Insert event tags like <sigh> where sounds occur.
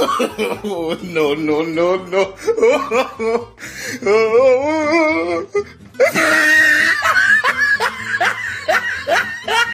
<laughs> no, no, no, no. <laughs>